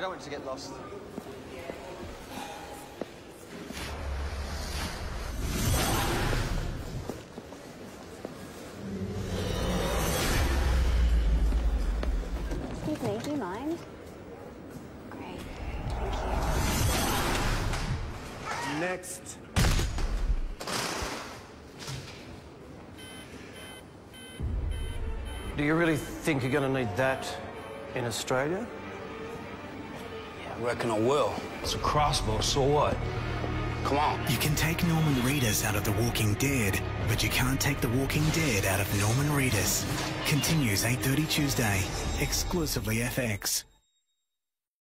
We don't want you to get lost. Excuse me, do you mind? Great, thank you. Next. Do you really think you're going to need that in Australia? Reckon I will. It's a crossbow, so what? Come on. You can take Norman Reedus out of The Walking Dead, but you can't take The Walking Dead out of Norman Reedus. Continues 8.30 Tuesday, exclusively FX.